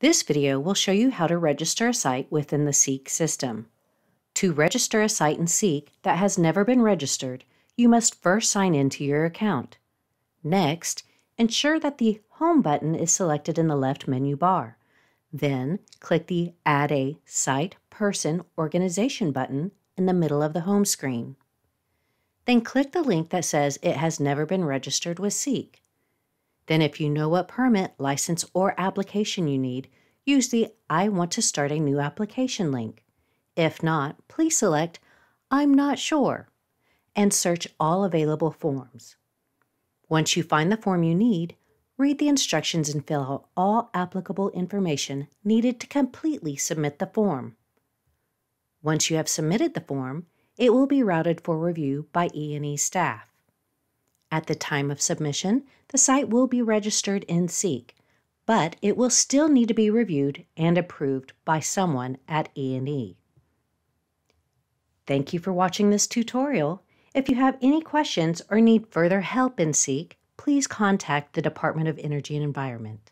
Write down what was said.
This video will show you how to register a site within the Seek system. To register a site in Seek that has never been registered, you must first sign into your account. Next, ensure that the Home button is selected in the left menu bar. Then, click the Add a Site, Person, Organization button in the middle of the home screen. Then click the link that says it has never been registered with Seek. Then if you know what permit, license, or application you need, use the I want to start a new application link. If not, please select I'm not sure and search all available forms. Once you find the form you need, read the instructions and fill out all applicable information needed to completely submit the form. Once you have submitted the form, it will be routed for review by E&E staff. At the time of submission, the site will be registered in Seek, but it will still need to be reviewed and approved by someone at E&E. Thank you for watching this tutorial. If you have any questions or need further help in Seek, please contact the Department of Energy and Environment.